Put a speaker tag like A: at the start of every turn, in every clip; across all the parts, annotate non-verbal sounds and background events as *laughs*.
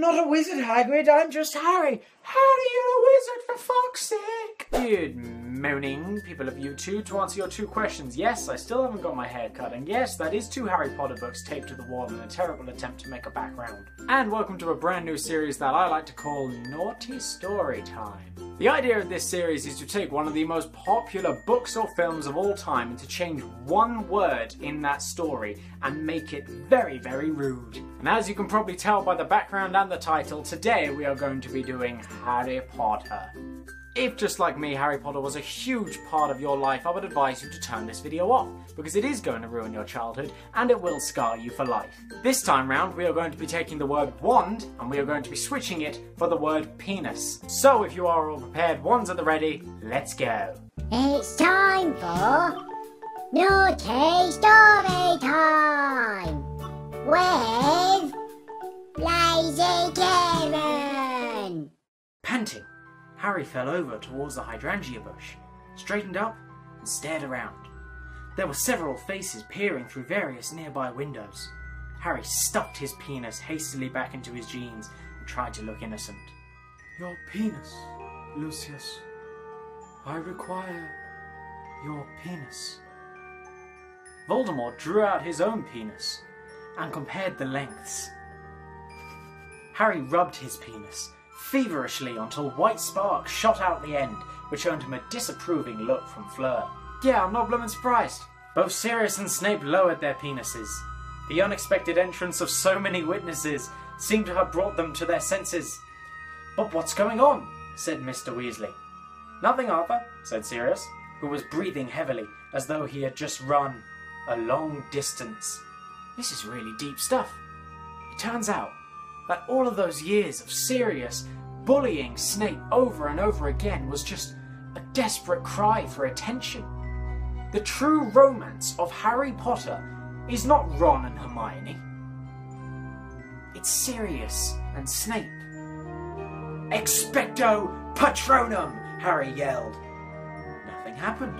A: not a wizard, Hagrid. I'm just Harry. Harry, you're a wizard, for fuck's sake.
B: Good morning, people of YouTube. To answer your two questions, yes, I still haven't got my hair cut, and yes, that is two Harry Potter books taped to the wall in a terrible attempt to make a background. And welcome to a brand new series that I like to call Naughty Story Time. The idea of this series is to take one of the most popular books or films of all time and to change one word in that story and make it very, very rude. And as you can probably tell by the background and the title, today we are going to be doing Harry Potter. If just like me, Harry Potter was a huge part of your life, I would advise you to turn this video off, because it is going to ruin your childhood and it will scar you for life. This time round, we are going to be taking the word wand and we are going to be switching it for the word penis. So if you are all prepared, wands at the ready, let's go.
C: It's time for Naughty Story Time with Lazy Ciaran.
B: Panting, Harry fell over towards the hydrangea bush, straightened up, and stared around. There were several faces peering through various nearby windows. Harry stuffed his penis hastily back into his jeans and tried to look innocent.
A: Your penis, Lucius. I require your penis.
B: Voldemort drew out his own penis and compared the lengths. Harry rubbed his penis feverishly until white sparks shot out the end, which earned him a disapproving look from Fleur. Yeah, I'm not bloomin' surprised. Both Sirius and Snape lowered their penises. The unexpected entrance of so many witnesses seemed to have brought them to their senses. But what's going on? said Mr. Weasley. Nothing, Arthur, said Sirius, who was breathing heavily, as though he had just run a long distance. This is really deep stuff. It turns out that all of those years of Sirius bullying Snape over and over again was just a desperate cry for attention. The true romance of Harry Potter is not Ron and Hermione. It's Sirius and Snape. Expecto Patronum! Harry yelled. Nothing happened.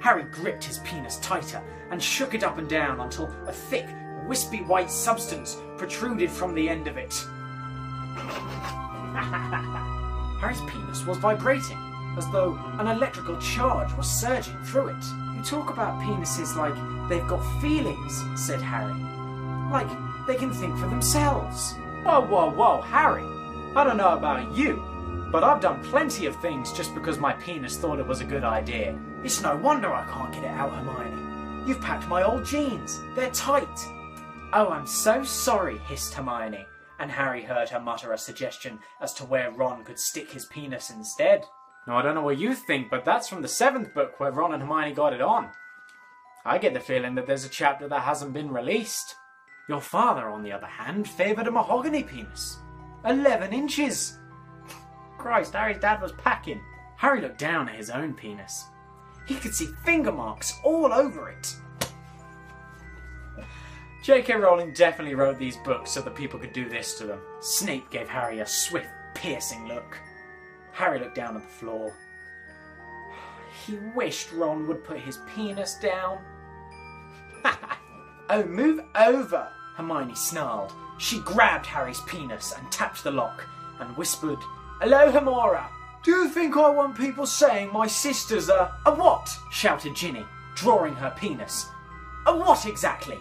B: Harry gripped his penis tighter and shook it up and down until a thick, wispy white substance protruded from the end of it. *laughs* Harry's penis was vibrating, as though an electrical charge was surging through it. You talk about penises like they've got feelings, said Harry. Like they can think for themselves. Whoa, whoa, whoa, Harry! I don't know about you, but I've done plenty of things just because my penis thought it was a good idea. It's no wonder I can't get it out, Hermione. You've packed my old jeans. They're tight. Oh, I'm so sorry, hissed Hermione, and Harry heard her mutter a suggestion as to where Ron could stick his penis instead. Now, I don't know what you think, but that's from the seventh book where Ron and Hermione got it on. I get the feeling that there's a chapter that hasn't been released. Your father, on the other hand, favoured a mahogany penis. Eleven inches! Christ, Harry's dad was packing. Harry looked down at his own penis. He could see finger marks all over it. J.K. Rowling definitely wrote these books so that people could do this to them. Snape gave Harry a swift, piercing look. Harry looked down at the floor. *sighs* He wished Ron would put his penis down. *laughs* oh, move over, Hermione snarled. She grabbed Harry's penis and tapped the lock and whispered, Alohomora. Do you think I want people saying my sister's a... A what? shouted Ginny, drawing her penis. A what exactly?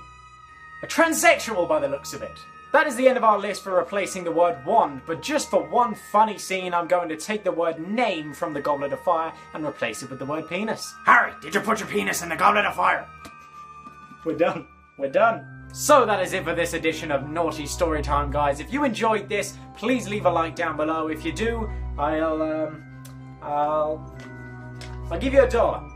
B: A transsexual by the looks of it. That is the end of our list for replacing the word wand, but just for one funny scene, I'm going to take the word name from the Goblet of Fire and replace it with the word penis. Harry, did you put your penis in the Goblet of Fire? We're done. We're done. So that is it for this edition of Naughty Storytime, guys. If you enjoyed this, please leave a like down below. If you do, I'll, um, I'll, I'll give you a dollar.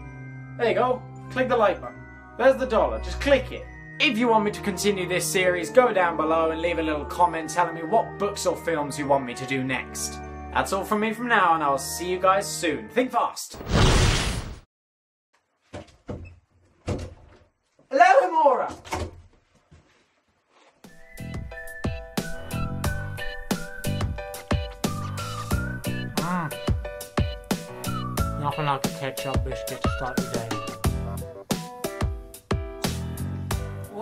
B: There you go. Click the like button. There's the dollar. Just click it. If you want me to continue this series, go down below and leave a little comment telling me what books or films you want me to do next. That's all from me from now, and I'll see you guys soon. Think fast! Hello, Hamora! Mm. Nothing like a ketchup biscuit to start your day.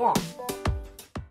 B: 哇